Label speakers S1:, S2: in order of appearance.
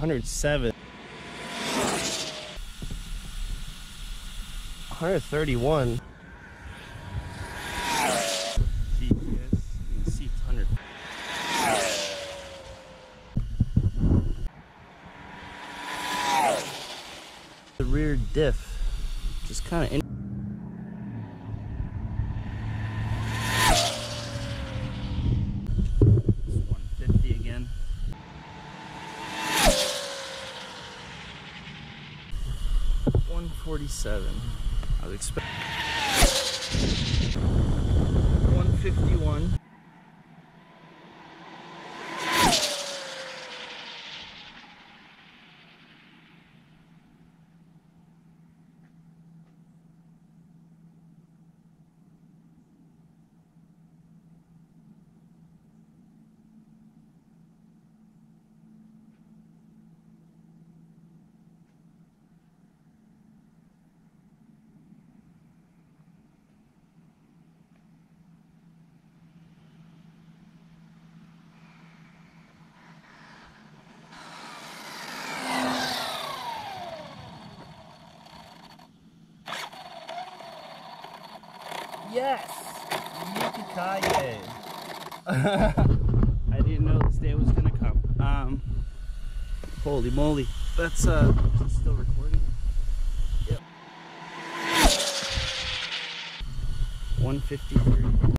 S1: 107. 131. The rear diff, just kind of. 147. I was expecting. Yes! Yippee I didn't know this day was gonna come. Um, holy moly. That's, uh, is it still recording? Yep. 153.